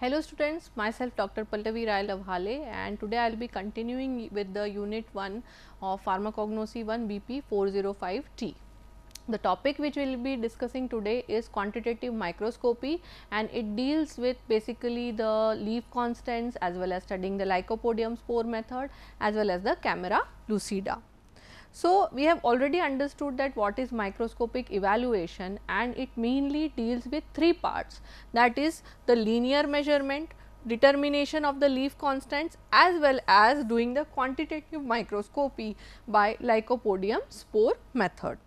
Hello students, myself Dr. Pallavi Rai Lavhale and today I will be continuing with the unit 1 of Pharmacognosy 1 BP 405T. The topic which we will be discussing today is quantitative microscopy and it deals with basically the leaf constants as well as studying the lycopodium spore method as well as the camera lucida. So, we have already understood that what is microscopic evaluation and it mainly deals with three parts that is the linear measurement, determination of the leaf constants as well as doing the quantitative microscopy by lycopodium spore method.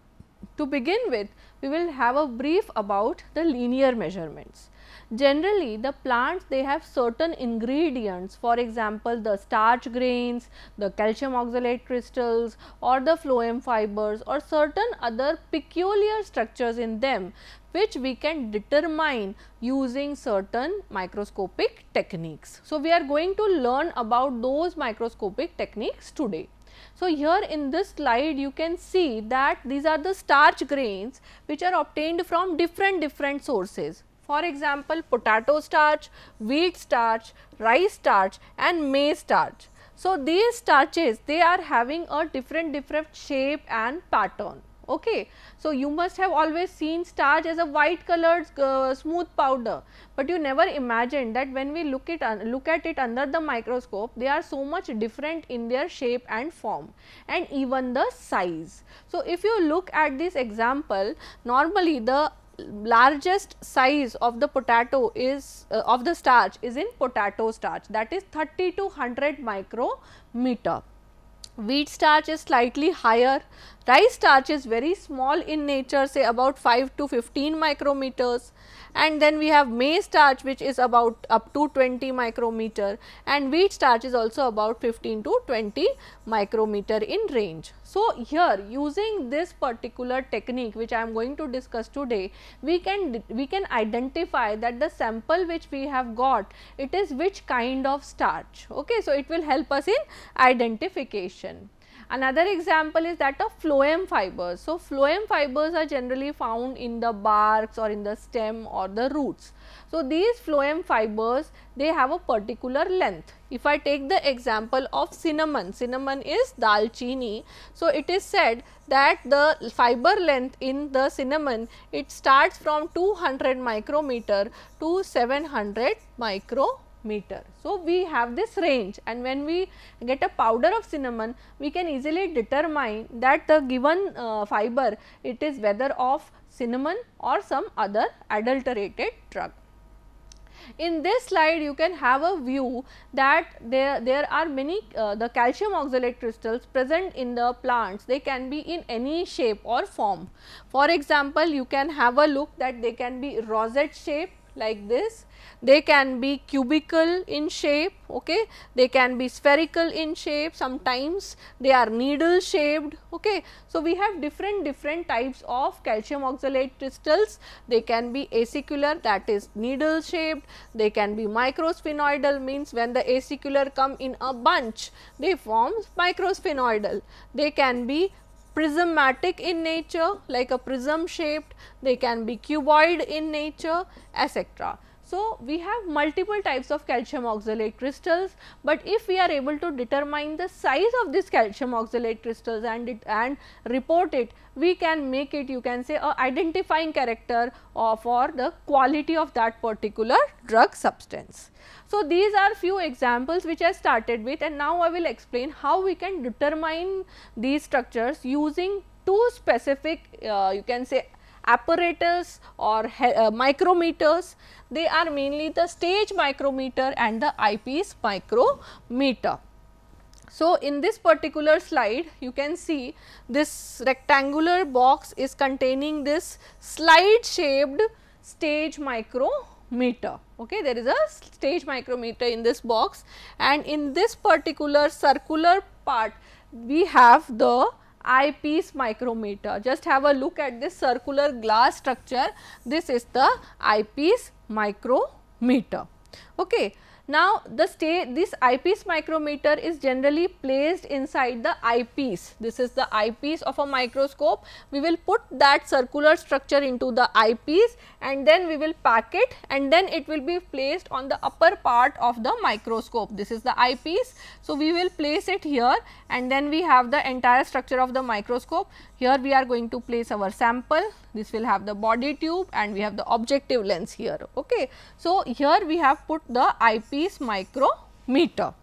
To begin with, we will have a brief about the linear measurements. Generally, the plants they have certain ingredients for example, the starch grains, the calcium oxalate crystals or the phloem fibers or certain other peculiar structures in them which we can determine using certain microscopic techniques. So, we are going to learn about those microscopic techniques today. So, here in this slide you can see that these are the starch grains which are obtained from different different sources. For example, potato starch, wheat starch, rice starch and maize starch. So, these starches they are having a different different shape and pattern. Okay. So, you must have always seen starch as a white colored uh, smooth powder, but you never imagined that when we look it look at it under the microscope they are so much different in their shape and form and even the size. So, if you look at this example normally the largest size of the potato is uh, of the starch is in potato starch. That is 30 to 100 micrometer. Wheat starch is slightly higher, rice starch is very small in nature say about 5 to 15 micrometers and then we have maize starch which is about up to 20 micrometer and wheat starch is also about 15 to 20 micrometer in range. So, here using this particular technique which I am going to discuss today, we can we can identify that the sample which we have got it is which kind of starch. Okay. So, it will help us in identification. Another example is that of phloem fibers. So, phloem fibers are generally found in the barks or in the stem or the roots. So, these phloem fibers they have a particular length. If I take the example of cinnamon, cinnamon is dalchini. So, it is said that the fiber length in the cinnamon it starts from 200 micrometer to 700 micrometer meter. So, we have this range and when we get a powder of cinnamon, we can easily determine that the given uh, fiber it is whether of cinnamon or some other adulterated drug. In this slide you can have a view that there, there are many uh, the calcium oxalate crystals present in the plants they can be in any shape or form. For example, you can have a look that they can be rosette shape like this they can be cubical in shape, okay. they can be spherical in shape, sometimes they are needle shaped. Okay. So, we have different different types of calcium oxalate crystals, they can be acicular that is needle shaped, they can be microsphenoidal means when the acicular come in a bunch they form microsphenoidal, they can be prismatic in nature like a prism shaped, they can be cuboid in nature etc. So, we have multiple types of calcium oxalate crystals, but if we are able to determine the size of this calcium oxalate crystals and it and report it, we can make it you can say a identifying character for the quality of that particular drug substance. So, these are few examples which I started with and now I will explain how we can determine these structures using two specific uh, you can say apparatus or uh, micrometers. They are mainly the stage micrometer and the eyepiece micrometer. So, in this particular slide you can see this rectangular box is containing this slide shaped stage micrometer. Okay, there is a stage micrometer in this box and in this particular circular part we have the eyepiece micrometer. Just have a look at this circular glass structure. This is the eyepiece micrometer. Okay. Now, the stay this eyepiece micrometer is generally placed inside the eyepiece. This is the eyepiece of a microscope. We will put that circular structure into the eyepiece and then we will pack it and then it will be placed on the upper part of the microscope. This is the eyepiece. So, we will place it here and then we have the entire structure of the microscope. Here we are going to place our sample, this will have the body tube and we have the objective lens here. Okay. So, here we have put the eyepiece micrometer.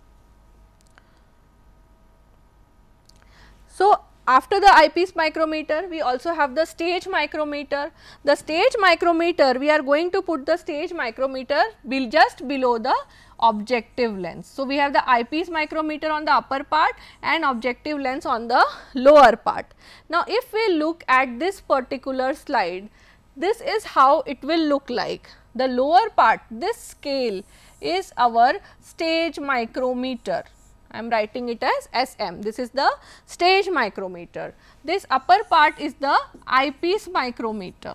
So, after the eyepiece micrometer, we also have the stage micrometer. The stage micrometer, we are going to put the stage micrometer be just below the objective lens. So, we have the eyepiece micrometer on the upper part and objective lens on the lower part. Now, if we look at this particular slide, this is how it will look like. The lower part, this scale is our stage micrometer. I am writing it as SM. This is the stage micrometer. This upper part is the eyepiece micrometer.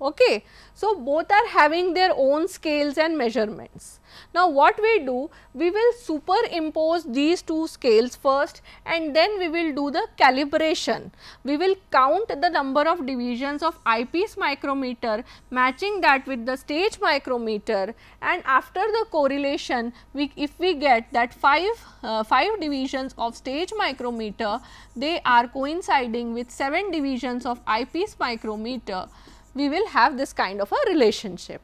Okay. So, both are having their own scales and measurements. Now, what we do? We will superimpose these two scales first and then we will do the calibration. We will count the number of divisions of eyepiece micrometer matching that with the stage micrometer and after the correlation we if we get that 5, uh, 5 divisions of stage micrometer they are coinciding with 7 divisions of eyepiece micrometer we will have this kind of a relationship.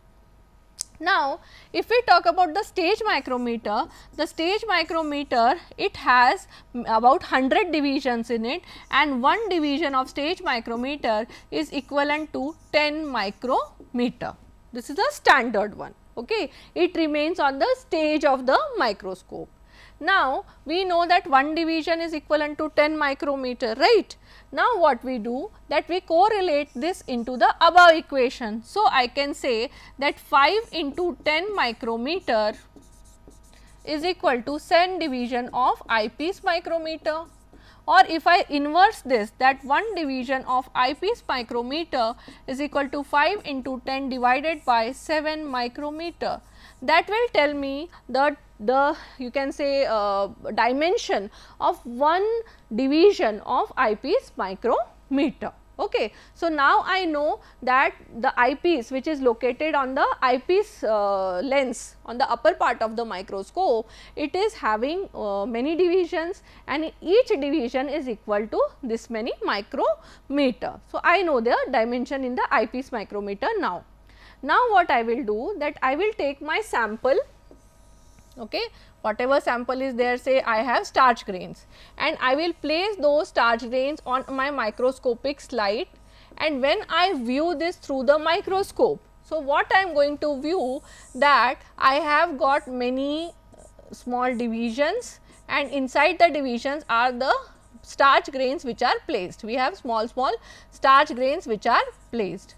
Now, if we talk about the stage micrometer, the stage micrometer it has about 100 divisions in it and one division of stage micrometer is equivalent to 10 micrometer. This is a standard one. Okay. It remains on the stage of the microscope. Now, we know that one division is equivalent to 10 micrometer, right. Now, what we do that we correlate this into the above equation. So, I can say that 5 into 10 micrometer is equal to 10 division of eyepiece micrometer or if I inverse this that 1 division of eyepiece micrometer is equal to 5 into 10 divided by 7 micrometer that will tell me the the you can say uh, dimension of one division of eyepiece micrometer. Okay. So, now I know that the eyepiece which is located on the eyepiece uh, lens on the upper part of the microscope, it is having uh, many divisions and each division is equal to this many micrometer. So, I know the dimension in the eyepiece micrometer now. Now, what I will do that I will take my sample okay whatever sample is there say I have starch grains and I will place those starch grains on my microscopic slide and when I view this through the microscope. So, what I am going to view that I have got many uh, small divisions and inside the divisions are the starch grains which are placed. We have small small starch grains which are placed.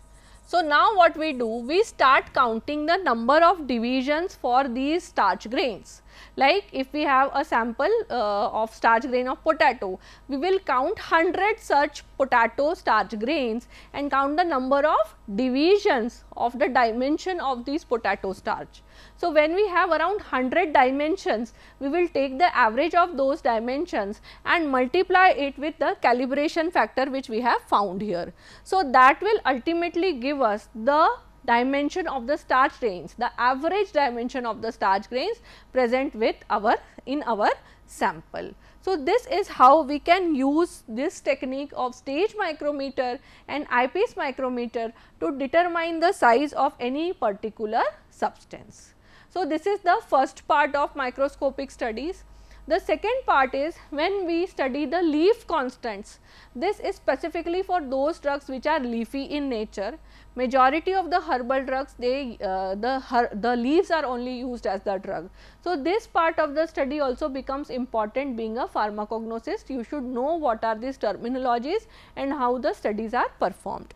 So, now what we do? We start counting the number of divisions for these starch grains. Like if we have a sample uh, of starch grain of potato, we will count 100 such potato starch grains and count the number of divisions of the dimension of these potato starch. So, when we have around 100 dimensions, we will take the average of those dimensions and multiply it with the calibration factor which we have found here. So, that will ultimately give us the dimension of the starch grains, the average dimension of the starch grains present with our in our sample. So, this is how we can use this technique of stage micrometer and eyepiece micrometer to determine the size of any particular substance. So, this is the first part of microscopic studies. The second part is when we study the leaf constants. This is specifically for those drugs which are leafy in nature. Majority of the herbal drugs they uh, the her, the leaves are only used as the drug. So, this part of the study also becomes important being a pharmacognosist. You should know what are these terminologies and how the studies are performed.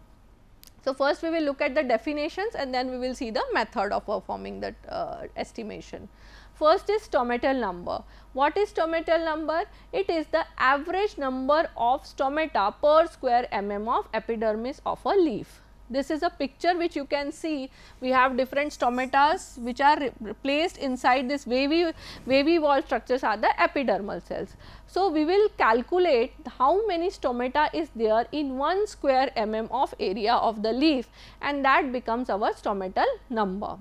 So, first we will look at the definitions and then we will see the method of performing that uh, estimation. First is stomatal number. What is stomatal number? It is the average number of stomata per square mm of epidermis of a leaf. This is a picture which you can see we have different stomatas which are placed inside this wavy, wavy wall structures are the epidermal cells. So, we will calculate how many stomata is there in 1 square mm of area of the leaf and that becomes our stomatal number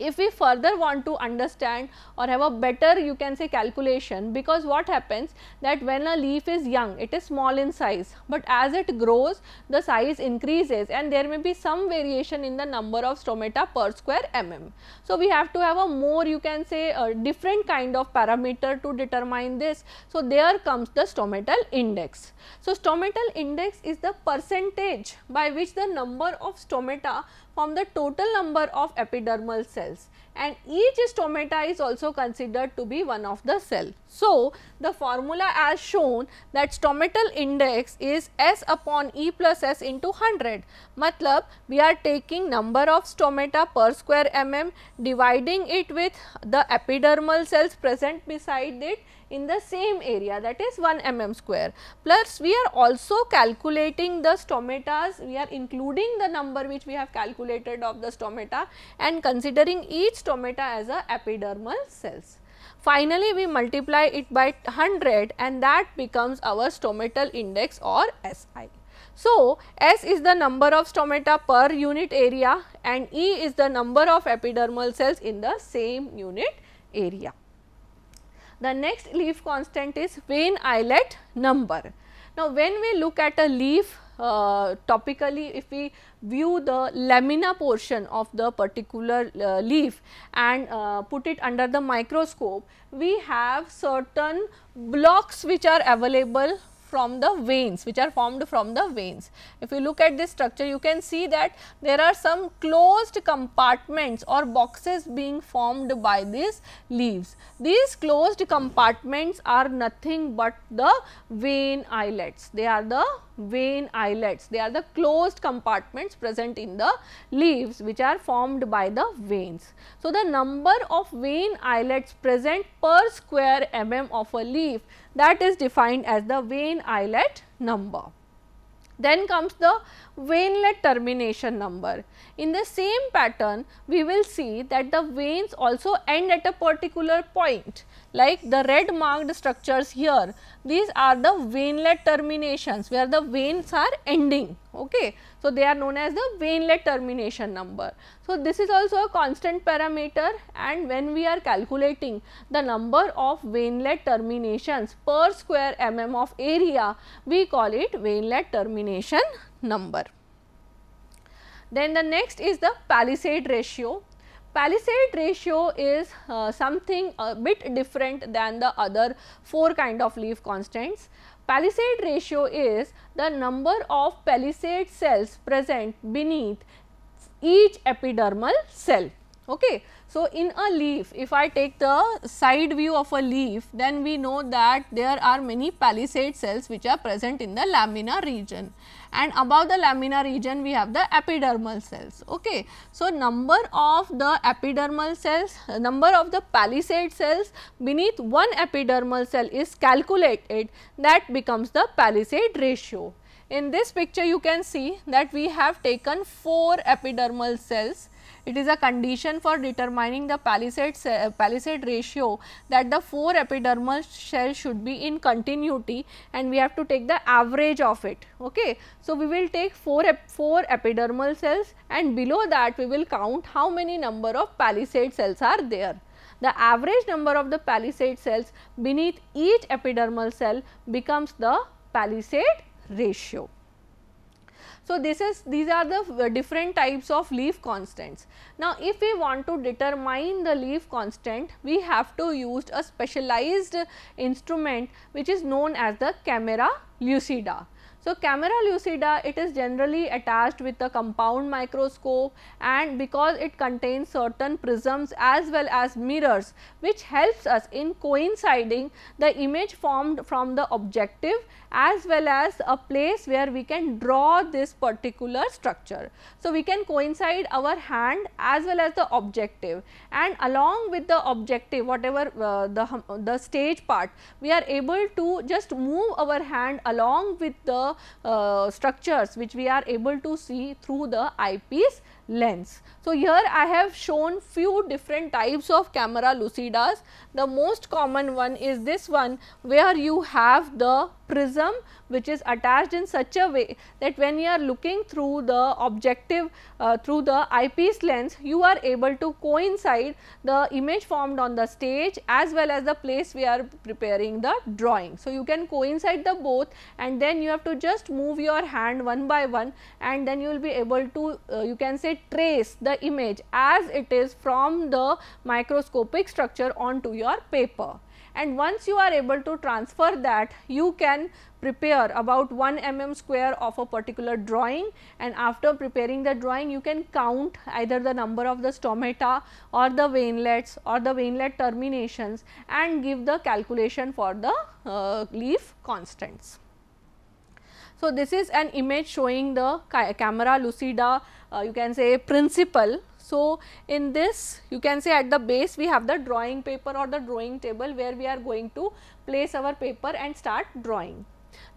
if we further want to understand or have a better you can say calculation because what happens that when a leaf is young it is small in size, but as it grows the size increases and there may be some variation in the number of stomata per square mm. So, we have to have a more you can say a different kind of parameter to determine this. So, there comes the stomatal index. So, stomatal index is the percentage by which the number of stomata from the total number of epidermal cells and each stomata is also considered to be one of the cell. So, the formula as shown that stomatal index is S upon E plus S into 100. Matlab we are taking number of stomata per square mm dividing it with the epidermal cells present beside it in the same area that is 1 mm square plus we are also calculating the stomatas we are including the number which we have calculated of the stomata and considering each stomata as a epidermal cells. Finally, we multiply it by 100 and that becomes our stomatal index or SI. So, S is the number of stomata per unit area and E is the number of epidermal cells in the same unit area. The next leaf constant is vein islet number. Now, when we look at a leaf uh, topically if we view the lamina portion of the particular uh, leaf and uh, put it under the microscope, we have certain blocks which are available from the veins which are formed from the veins. If you look at this structure you can see that there are some closed compartments or boxes being formed by these leaves. These closed compartments are nothing but the vein islets. They are the vein islets. They are the closed compartments present in the leaves which are formed by the veins. So, the number of vein islets present per square mm of a leaf that is defined as the vein islet number. Then comes the veinlet termination number. In the same pattern, we will see that the veins also end at a particular point like the red marked structures here. These are the veinlet terminations where the veins are ending okay? So they are known as the veinlet termination number. So this is also a constant parameter and when we are calculating the number of veinlet terminations per square mm of area we call it veinlet termination number then the next is the palisade ratio Palisade ratio is uh, something a bit different than the other 4 kind of leaf constants. Palisade ratio is the number of palisade cells present beneath each epidermal cell. Okay. So, in a leaf if I take the side view of a leaf then we know that there are many palisade cells which are present in the lamina region and above the lamina region we have the epidermal cells. Okay. So, number of the epidermal cells, number of the palisade cells beneath one epidermal cell is calculated that becomes the palisade ratio. In this picture you can see that we have taken 4 epidermal cells it is a condition for determining the palisade, uh, palisade ratio that the 4 epidermal cells should be in continuity and we have to take the average of it. Okay. So, we will take 4, ep 4 epidermal cells and below that we will count how many number of palisade cells are there. The average number of the palisade cells beneath each epidermal cell becomes the palisade ratio. So, this is these are the uh, different types of leaf constants. Now, if we want to determine the leaf constant, we have to use a specialized instrument which is known as the camera lucida. So, camera lucida it is generally attached with a compound microscope and because it contains certain prisms as well as mirrors which helps us in coinciding the image formed from the objective as well as a place where we can draw this particular structure. So, we can coincide our hand as well as the objective and along with the objective whatever uh, the, the stage part we are able to just move our hand along with the uh, structures which we are able to see through the eyepiece lens. So, here I have shown few different types of camera lucidas. The most common one is this one where you have the prism which is attached in such a way that when you are looking through the objective uh, through the eyepiece lens you are able to coincide the image formed on the stage as well as the place we are preparing the drawing. So, you can coincide the both and then you have to just move your hand one by one and then you will be able to uh, you can say trace the image as it is from the microscopic structure onto your paper and once you are able to transfer that you can prepare about 1 mm square of a particular drawing and after preparing the drawing you can count either the number of the stomata or the veinlets or the veinlet terminations and give the calculation for the uh, leaf constants. So, this is an image showing the ca camera lucida uh, you can say principle so, in this you can say at the base we have the drawing paper or the drawing table where we are going to place our paper and start drawing.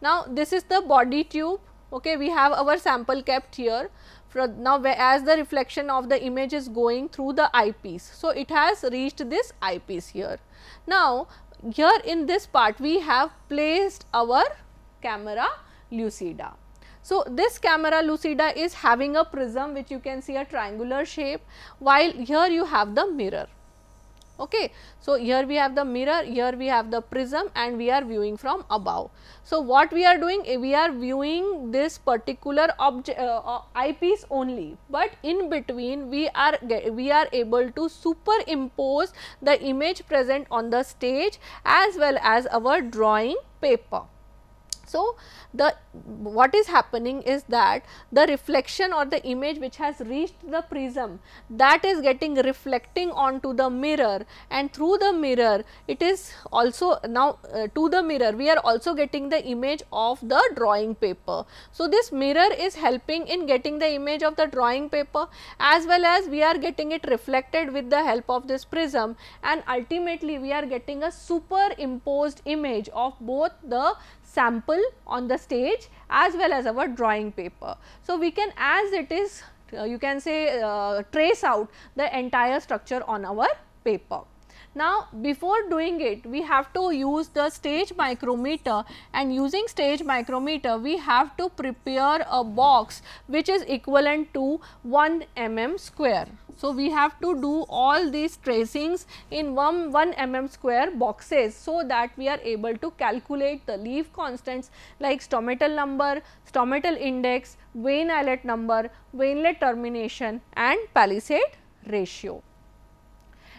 Now, this is the body tube okay we have our sample kept here now as the reflection of the image is going through the eyepiece. So, it has reached this eyepiece here. Now, here in this part we have placed our camera lucida. So, this camera lucida is having a prism which you can see a triangular shape while here you have the mirror. Okay. So, here we have the mirror, here we have the prism and we are viewing from above. So, what we are doing? We are viewing this particular object uh, uh, eyepiece only, but in between we are we are able to superimpose the image present on the stage as well as our drawing paper. So, the what is happening is that the reflection or the image which has reached the prism that is getting reflecting onto the mirror and through the mirror it is also now uh, to the mirror we are also getting the image of the drawing paper. So, this mirror is helping in getting the image of the drawing paper as well as we are getting it reflected with the help of this prism and ultimately we are getting a superimposed image of both the sample on the stage as well as our drawing paper. So, we can as it is uh, you can say uh, trace out the entire structure on our paper. Now, before doing it we have to use the stage micrometer and using stage micrometer we have to prepare a box which is equivalent to 1 mm square. So, we have to do all these tracings in 1, 1 mm square boxes so that we are able to calculate the leaf constants like stomatal number, stomatal index, vein number, veinlet termination and palisade ratio.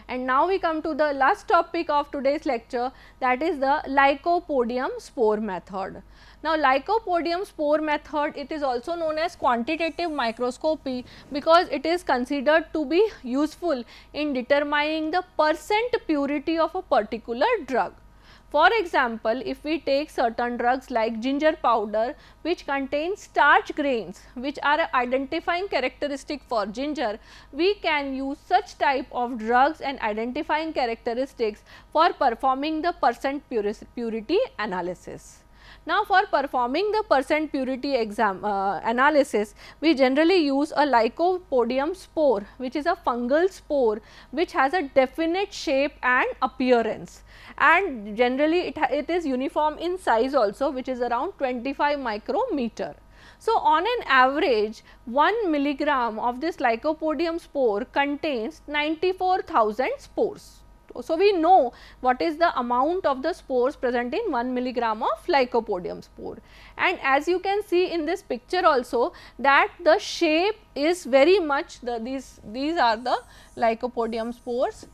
And now we come to the last topic of today's lecture that is the lycopodium spore method. Now, lycopodium spore method it is also known as quantitative microscopy because it is considered to be useful in determining the percent purity of a particular drug. For example, if we take certain drugs like ginger powder which contains starch grains which are identifying characteristic for ginger, we can use such type of drugs and identifying characteristics for performing the percent purity analysis. Now, for performing the percent purity exam uh, analysis, we generally use a lycopodium spore which is a fungal spore which has a definite shape and appearance and generally it, it is uniform in size also which is around 25 micrometer. So, on an average 1 milligram of this lycopodium spore contains 94,000 spores. So, we know what is the amount of the spores present in 1 milligram of lycopodium spore and as you can see in this picture also that the shape is very much the these these are the lycopodium spores.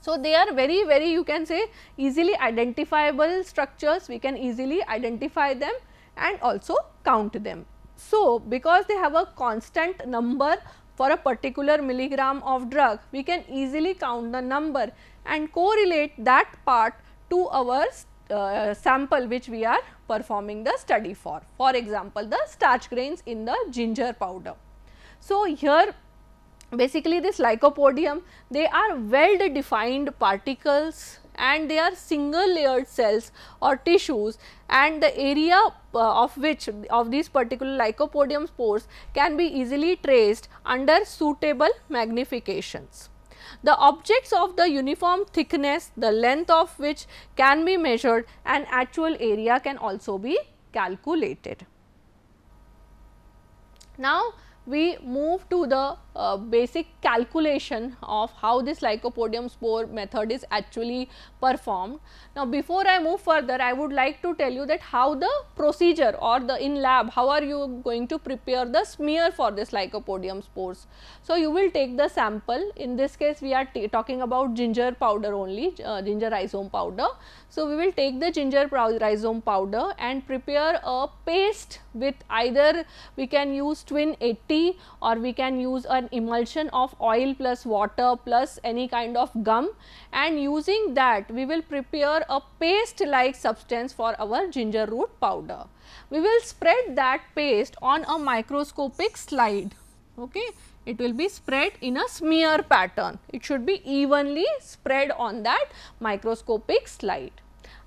So, they are very very you can say easily identifiable structures we can easily identify them and also count them. So, because they have a constant number for a particular milligram of drug, we can easily count the number and correlate that part to our uh, sample which we are performing the study for. For example, the starch grains in the ginger powder. So, here basically this lycopodium they are well defined particles and they are single layered cells or tissues and the area uh, of which of these particular lycopodium spores can be easily traced under suitable magnifications. The objects of the uniform thickness, the length of which can be measured and actual area can also be calculated. Now, we move to the uh, basic calculation of how this lycopodium spore method is actually performed. Now, before I move further, I would like to tell you that how the procedure or the in lab, how are you going to prepare the smear for this lycopodium spores. So, you will take the sample, in this case we are talking about ginger powder only, uh, ginger rhizome powder. So, we will take the ginger rhizome powder and prepare a paste with either we can use Tween 80 or we can use an emulsion of oil plus water plus any kind of gum and using that we will prepare a paste like substance for our ginger root powder. We will spread that paste on a microscopic slide. Okay. It will be spread in a smear pattern. It should be evenly spread on that microscopic slide.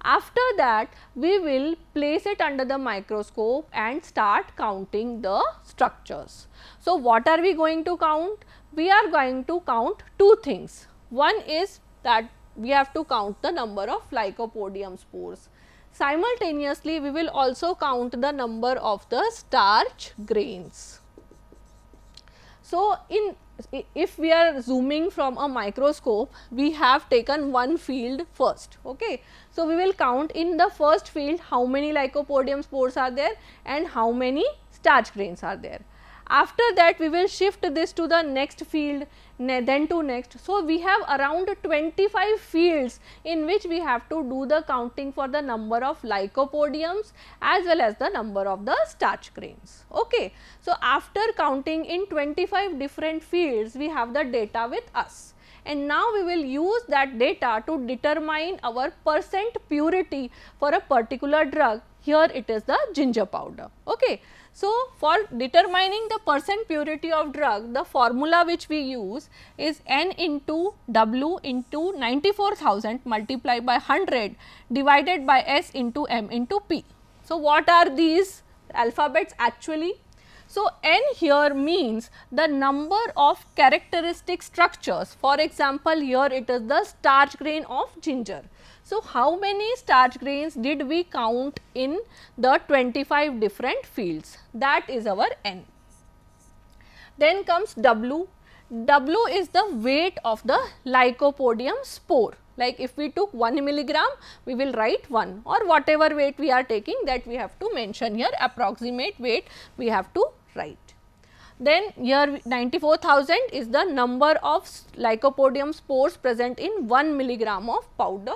After that, we will place it under the microscope and start counting the structures. So, what are we going to count? We are going to count two things. One is that we have to count the number of lycopodium spores. Simultaneously, we will also count the number of the starch grains. So, in if we are zooming from a microscope, we have taken one field first. Okay. So, we will count in the first field how many lycopodium spores are there and how many starch grains are there. After that we will shift this to the next field then to next. So, we have around 25 fields in which we have to do the counting for the number of lycopodiums as well as the number of the starch grains. Okay. So, after counting in 25 different fields we have the data with us and now we will use that data to determine our percent purity for a particular drug here it is the ginger powder. Okay. So, for determining the percent purity of drug, the formula which we use is N into W into 94,000 multiplied by 100 divided by S into M into P. So, what are these alphabets actually? So, N here means the number of characteristic structures. For example, here it is the starch grain of ginger. So, how many starch grains did we count in the 25 different fields? That is our N. Then comes W. W is the weight of the lycopodium spore. Like if we took 1 milligram, we will write 1 or whatever weight we are taking that we have to mention here approximate weight we have to write. Then here 94,000 is the number of lycopodium spores present in 1 milligram of powder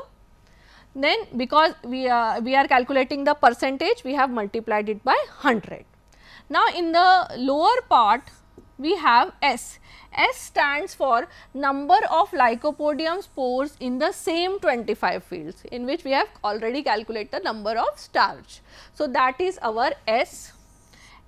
then because we are, we are calculating the percentage, we have multiplied it by 100. Now, in the lower part, we have S. S stands for number of lycopodium spores in the same 25 fields in which we have already calculated the number of starch. So, that is our S.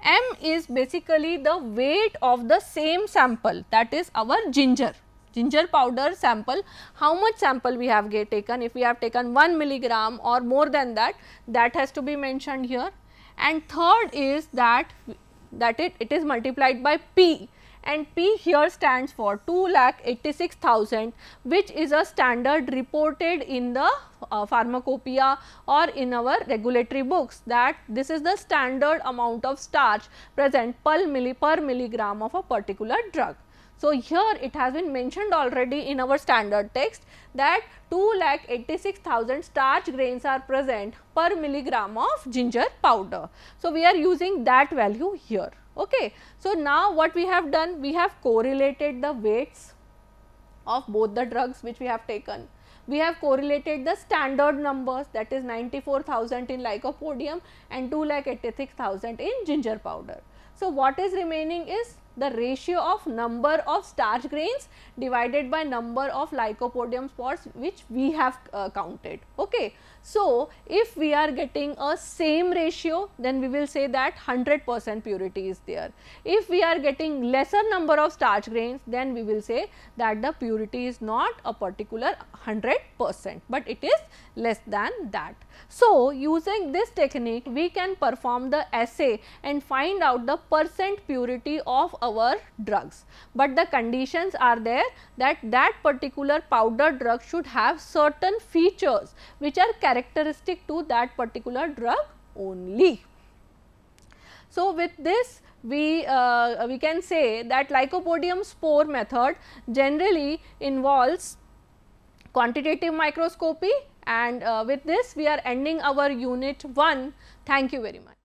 M is basically the weight of the same sample that is our ginger ginger powder sample, how much sample we have get taken, if we have taken 1 milligram or more than that, that has to be mentioned here. And third is that, that it, it is multiplied by P and P here stands for 2,86,000 which is a standard reported in the uh, pharmacopoeia or in our regulatory books that this is the standard amount of starch present per, milli, per milligram of a particular drug. So, here it has been mentioned already in our standard text that 2,86,000 starch grains are present per milligram of ginger powder. So, we are using that value here. Okay. So, now what we have done? We have correlated the weights of both the drugs which we have taken. We have correlated the standard numbers that is 94,000 in lycopodium and 2 lakh 86,000 in ginger powder. So, what is remaining is the ratio of number of starch grains divided by number of lycopodium spots which we have uh, counted. Okay. So, if we are getting a same ratio then we will say that 100 percent purity is there. If we are getting lesser number of starch grains then we will say that the purity is not a particular 100 percent, but it is less than that. So, using this technique we can perform the assay and find out the percent purity of our drugs, but the conditions are there that that particular powder drug should have certain features which are characteristic to that particular drug only. So, with this we uh, we can say that lycopodium spore method generally involves quantitative microscopy and uh, with this we are ending our unit 1. Thank you very much.